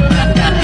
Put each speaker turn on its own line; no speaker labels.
I'm Da, da, da.